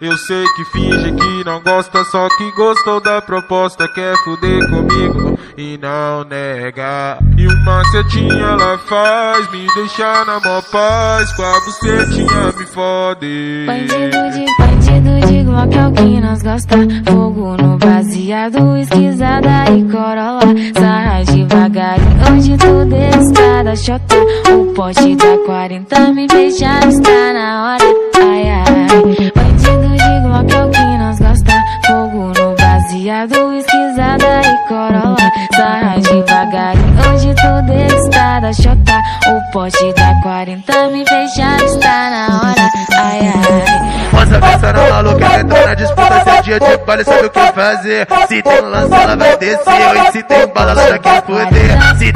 Eu sei que finge que não gosta, só que gostou da proposta. Quer fuder comigo e não nega. E uma setinha ela faz, me deixar na mó paz. Com a bucetinha me fode. Bandido de bandido de Glock é o que nós gosta. Fogo no baseado, esquisada e corola. Sarra devagar, onde tudo está da chota. O pote da 40 me beija, está na hora. Baseado, esquisada e corola. Sarra devagar, onde tudo está da chota. O pote da 40 me beija, está na hora. Ai, ai. Moça pensando maluca, ela entrou na disputa Se é dia de baile, sabe o que fazer Se tem lance, ela vai descer E se tem bala, ela já quer foder Se